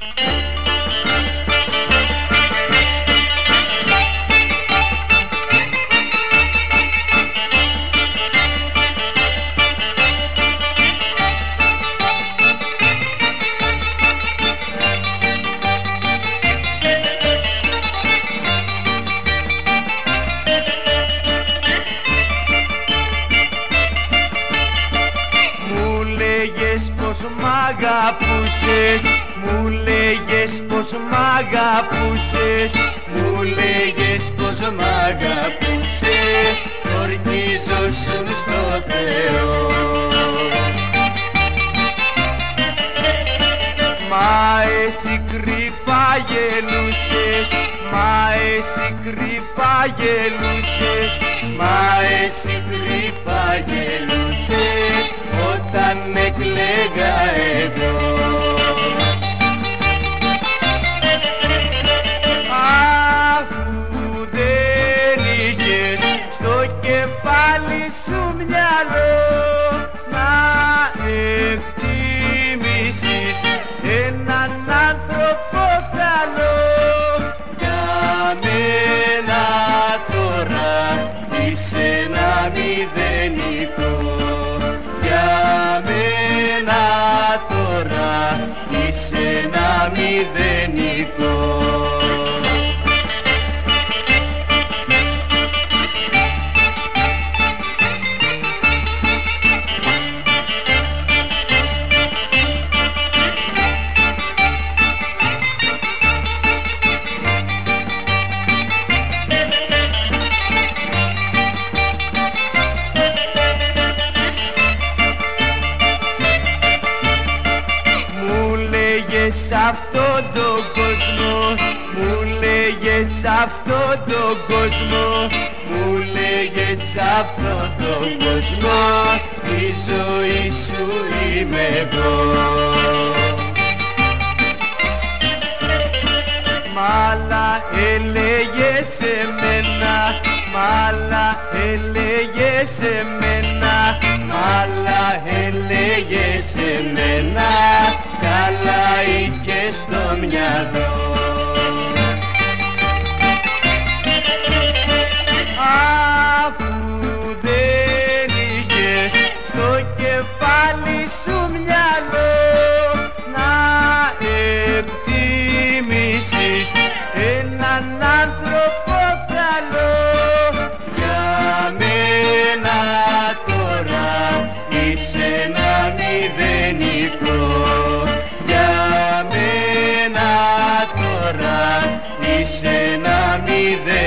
Μου αγαπούσες Μου λέγες πως μ' αγαπούσες Μου λέγες πως μ' αγαπούσες Ορκίζωσουν στο Θεό. Μα εσύ κρυφά γελούσες Μα εσύ κρυφά γελούσες Μα εσύ κρυφά μηδενικό αυτόν τον κόσμο Μου λέγες αυτόν τον κόσμο Μου λέγες αυτόν τον κόσμο Η ζωή σου είμαι εγώ. Μ' άλλα έλεγες εμένα μένα νηδενικό Για μένα τώρα είσαι ένα μηδενικό